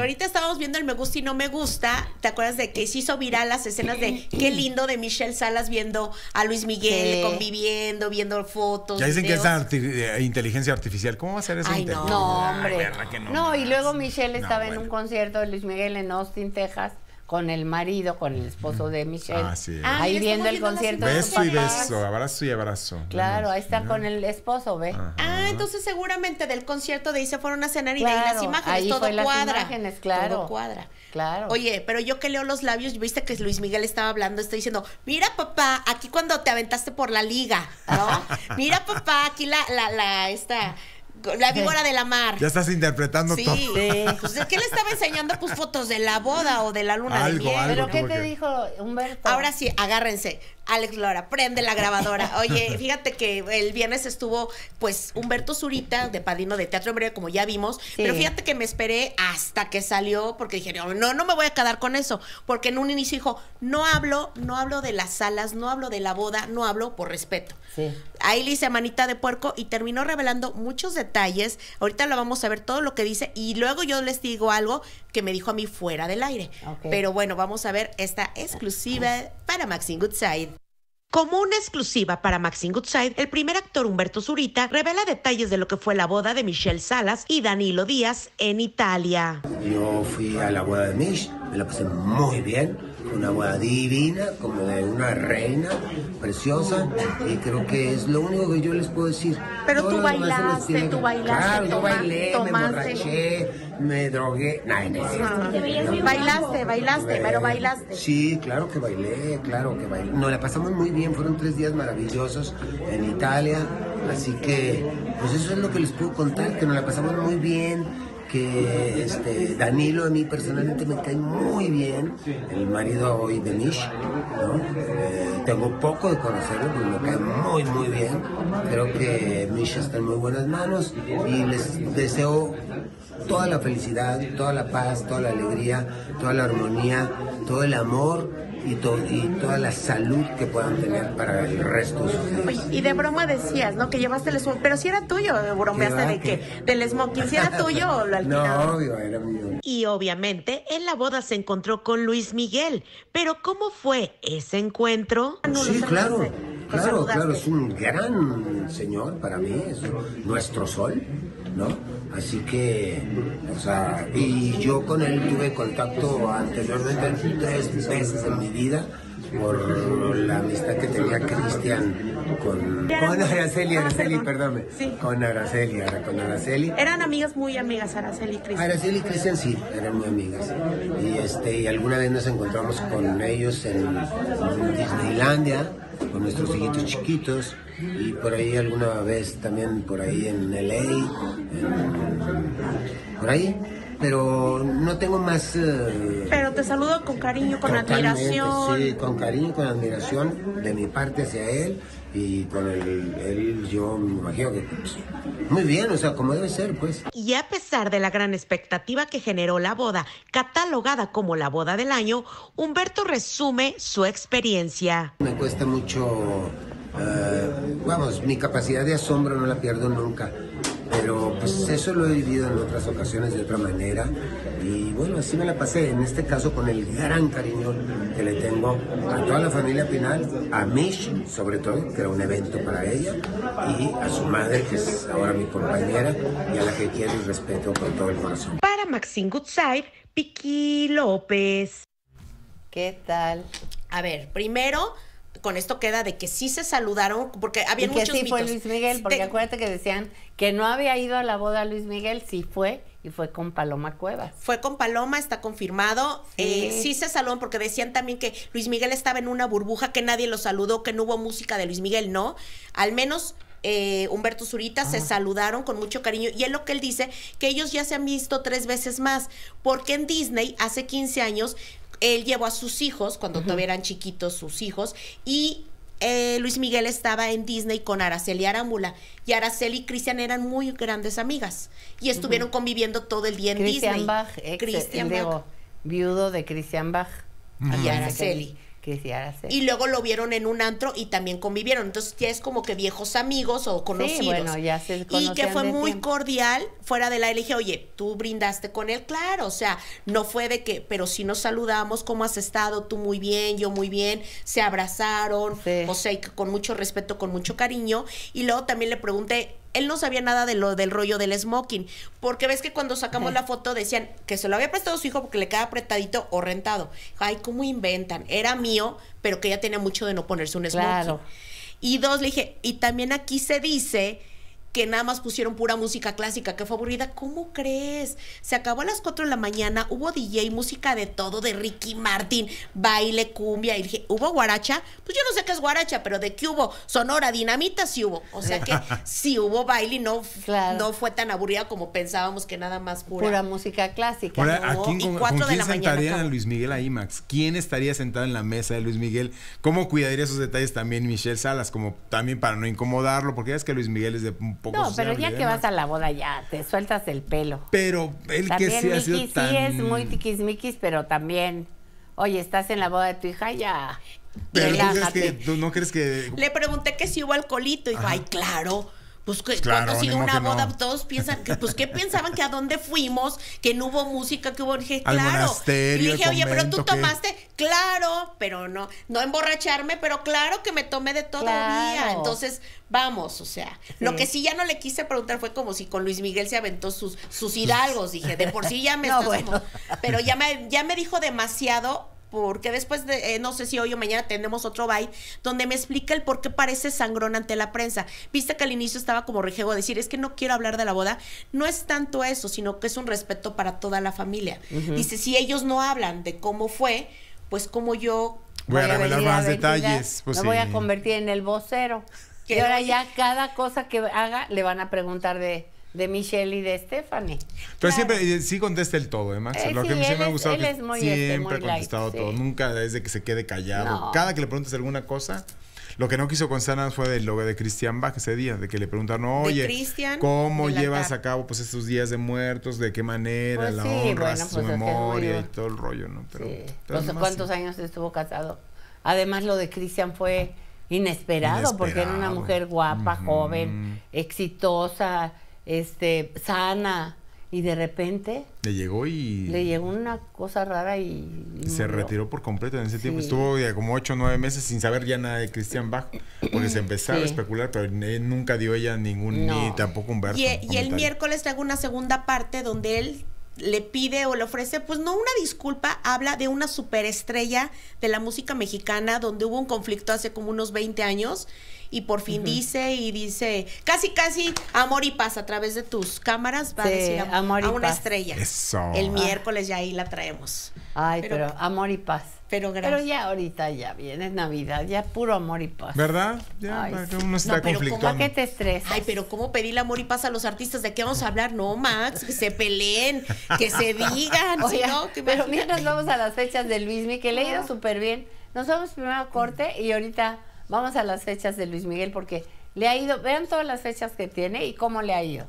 Porque ahorita estábamos viendo el me gusta y no me gusta. ¿Te acuerdas de que se hizo viral las escenas de qué lindo de Michelle Salas viendo a Luis Miguel Sí. conviviendo, viendo fotos? Ya dicen que es arti- eh, inteligencia artificial. ¿Cómo va a ser eso? Ay, no. hombre. que no. no, y luego Michelle No, estaba en un concierto de Luis Miguel en Austin, Texas, con el marido, con el esposo de Michelle. Ah, sí. Ah, Ahí viendo el concierto de las sus Beso y papás. beso, abrazo y abrazo. Claro, ahí está con el esposo, ¿ve? Ajá. Ah, entonces seguramente del concierto de ahí se fueron a cenar y de ahí las imágenes, ahí todo fue las cuadra. imágenes, claro. Todo cuadra. Claro. Oye, pero yo que leo los labios, viste que Luis Miguel estaba hablando, estoy diciendo, mira papá, aquí cuando te aventaste por la liga, ¿no? mira papá, aquí la, la, la, esta, la víbora de la mar. Ya estás interpretando Sí, todo. Sí. pues es que le estaba enseñando pues fotos de la boda o de la luna Algo, de miel. algo. ¿Pero qué te que- dijo Humberto? Ahora sí, agárrense. Alex Lora, prende la grabadora. Oye, fíjate que el viernes estuvo, pues, Humberto Zurita, de Padrino de Teatro Breve, como ya vimos. Pero fíjate que me esperé hasta que salió, porque dije, no, no, no me voy a quedar con eso. Porque en un inicio dijo, no hablo, no hablo de las salas, no hablo de la boda, no hablo por respeto. Sí. Ahí le hice manita de puerco y terminó revelando muchos detalles. Ahorita lo vamos a ver todo lo que dice y luego yo les digo algo que me dijo a mí fuera del aire. Ok. Pero bueno, vamos a ver esta exclusiva para Maxine Goodside. Como una exclusiva para Maxine Goodside, el primer actor Humberto Zurita revela detalles de lo que fue la boda de Michelle Salas y Danilo Díaz en Italia. Yo fui a la boda de Mish, me la pasé muy bien, fue una boda divina, como de una reina preciosa, y creo que es lo único que yo les puedo decir. Pero Todo tú bailaste, tú bailaste, Claro, yo toma- bailé, me tomaste. emborraché, me drogué. No, no. Bailaste, bailaste, pero bailaste. Sí, claro que bailé, claro que bailé. Nos la pasamos muy bien, fueron tres días maravillosos en Italia, así que pues eso es lo que les puedo contar, que nos la pasamos muy bien, que este, Danilo a mí personalmente me cae muy bien, el marido hoy de Mish, ¿no? Eh, tengo poco de conocerlo, pero me cae muy muy bien, creo que Mish está en muy buenas manos y les deseo toda la felicidad, toda la paz, toda la alegría, toda la armonía, todo el amor y, to- y toda la salud que puedan tener para el resto de sus días. Oye, y de broma decías, ¿no? Que llevaste el smoking. Pero si era tuyo, bromeaste ¿Qué va? de que del smoking. Si era tuyo o lo No, alquilaron. obvio, era mío. Y obviamente en la boda se encontró con Luis Miguel. Pero ¿cómo fue ese encuentro? Sí, claro, Lo claro, saludaste. claro, es un gran señor para mí, es nuestro sol, ¿no? Así que, o sea, y yo con él tuve contacto anteriormente tres veces en mi vida por la amistad que tenía Cristian con, con Araceli, Ah, Araceli, perdón. perdóname, Sí. con Araceli, ara- con Araceli. Eran amigas muy amigas, Araceli y Cristian. Araceli y Cristian sí, eran muy amigas. Y, este, y alguna vez nos encontramos con ellos en, en Disneylandia, con nuestros hijitos chiquitos. Y por ahí alguna vez también por ahí en LA, en- por ahí. Pero no tengo más... eh, Pero te saludo con cariño, con admiración. Sí, con cariño, con admiración de mi parte hacia él. Y con él, él yo me imagino que... pues, muy bien, o sea, como debe ser, pues. Y a pesar de la gran expectativa que generó la boda, catalogada como la boda del año, Humberto resume su experiencia. Me cuesta mucho, eh, vamos, mi capacidad de asombro no la pierdo nunca, pero pues eso lo he vivido en otras ocasiones de otra manera y bueno, así me la pasé, en este caso con el gran cariño que le tengo a toda la familia Pinal, a Mish sobre todo, que era un evento para ella, y a su madre, que es ahora mi compañera y a la que quiero y respeto con todo el corazón. Para Maxine Goodside, Piqui López. ¿Qué tal? A ver, primero, con esto queda de que sí se saludaron, porque había muchos sí fue. Luis Miguel, porque Te- acuérdate que decían que no había ido a la boda Luis Miguel, sí fue, y fue con Paloma Cuevas. Fue con Paloma, está confirmado. Sí. Eh, sí se saludaron porque decían también que Luis Miguel estaba en una burbuja, que nadie lo saludó, que no hubo música de Luis Miguel, no. Al menos eh, Humberto Zurita se saludaron con mucho cariño. Y es lo que él dice, que ellos ya se han visto tres veces más, porque en Disney hace 15 años él llevó a sus hijos, cuando todavía eran chiquitos sus hijos, y eh, Luis Miguel estaba en Disney con Araceli Arámbula. Y Araceli y Cristian eran muy grandes amigas. Y estuvieron conviviendo todo el día en Disney. Christian Bach, ex, Christian digo, Bach viudo de Christian Bach. y Araceli. Quisiera ser. Y luego lo vieron en un antro y también convivieron. Entonces ya es como que viejos amigos o conocidos. bueno, ya se Y que fue de muy tiempo. cordial fuera del aire. Dije, oye, tú brindaste con él, claro. O sea, no fue de que, pero sí nos saludamos, ¿cómo has estado? Tú muy bien, yo muy bien. Se abrazaron. Sí. O sea, y con mucho respeto, con mucho cariño. Y luego también le pregunté. Él no sabía nada de lo del rollo del smoking, porque ves que cuando sacamos Sí. la foto decían que se lo había prestado su hijo porque le quedaba apretadito o rentado. Ay, ¿cómo inventan? Era mío, pero que ya tenía mucho de no ponerse un smoking. Claro. Y dos, le dije, y también aquí se dice que nada más pusieron pura música clásica, que fue aburrida. ¿Cómo crees? Se acabó a las 4 de la mañana, hubo DJ, música de todo, de Ricky Martin, baile, cumbia, y dije, ¿hubo guaracha? Pues yo no sé qué es guaracha, pero de qué hubo, sonora, dinamita, sí hubo. O sea que sí hubo baile y no, Claro. no fue tan aburrida como pensábamos que nada más pura. Pura música clásica. Ahora, no, ¿a quién, y con, cuatro con de quién la mañana sentarían a acabó. Luis Miguel ahí, Max? ¿Quién estaría sentado en la mesa de Luis Miguel? ¿Cómo cuidaría esos detalles también Michelle Salas? Como también para no incomodarlo, porque ya es que Luis Miguel es de No, pero ya que demás. vas a la boda ya te sueltas el pelo. Pero él que También sí ha sido tan... sí es muy tiquismiquis, pero también, oye, estás en la boda de tu hija, ya. Pero ¿tú, crees relájate. que, ¿tú no crees que Le pregunté que si hubo alcoholito. Y dijo, ay, claro. Pues que Claro, cuando ha sido ni modo una no. boda, todos piensan, que, pues, ¿qué pensaban? Que a dónde fuimos, que no hubo música, que hubo. Dije, claro. y le dije, oye, pero tú tomaste, claro, pero no, no emborracharme, pero claro que me tomé de todo día. Claro. Entonces, vamos, o sea. Lo que sí ya no le quise preguntar fue como si con Luis Miguel se aventó sus, sus hidalgos. Dije, de por sí ya me No, estás bueno. como- Pero ya me, ya me dijo demasiado porque después de, eh, no sé si hoy o mañana tenemos otro bye, donde me explica el por qué parece sangrón ante la prensa. Viste que al inicio estaba como rejego a decir, es que no quiero hablar de la boda. No es tanto eso, sino que es un respeto para toda la familia. Dice, si ellos no hablan de cómo fue, pues como yo... Voy a revelar más detalles, pues me voy a convertir en el vocero. Que Y ahora ya cada cosa que haga le van a preguntar de, de Michelle y de Stephanie. Pero Claro. siempre sí contesta el todo, ¿eh, Max? Eh, Lo sí, que sí me ha es- gustado que es muy, este, siempre ha contestado light, todo. sí. Nunca es de que se quede callado. No. Cada que le preguntas alguna cosa, lo que no quiso nada fue del logo de Christian Bach ese día, de que le preguntaron, oye, Cristian, ¿cómo llevas a cabo pues estos días de muertos? ¿De qué manera? Pues la honra, bueno, su pues es es memoria muy- y todo el rollo, ¿no? Pero, pero No sé cuántos años estuvo casado. Además, lo de Cristian fue inesperado, porque era una Inesperado. mujer guapa, Ujú. joven, exitosa, este, sana, y de repente Le llegó y... le llegó una cosa rara y, y Se murió. retiró por completo en ese tiempo. Estuvo ya como 8 o 9 meses sin saber ya nada de Christian Bach. Porque se empezaba a especular, pero nunca dio ella ningún, No. ni tampoco Humberto. Y, y el miércoles traigo una segunda parte donde él le pide o le ofrece, pues no una disculpa, habla de una superestrella de la música mexicana donde hubo un conflicto hace como unos 20 años y por fin dice y dice, casi casi amor y paz a través de tus cámaras va a Sí, decir a, amor y a una paz. estrella. Eso. El miércoles ya ahí la traemos. Ay, Pero- pero, amor y paz. pero gracias. Pero ya ahorita ya viene Navidad, ya puro amor y paz. ¿Verdad? Ya, Ay, sí. uno está No, pero ¿cómo ¿Para conflictuando. qué te estresas? Ay, pero ¿cómo pedirle amor y paz a los artistas? ¿De qué vamos a hablar? No, Max, que se peleen, que se digan. si Oiga, no, pero mientras vamos a las fechas de Luis Miguel, que le ha ido súper bien. Nos vamos primero a corte y ahorita vamos a las fechas de Luis Miguel porque le ha ido, vean todas las fechas que tiene y cómo le ha ido.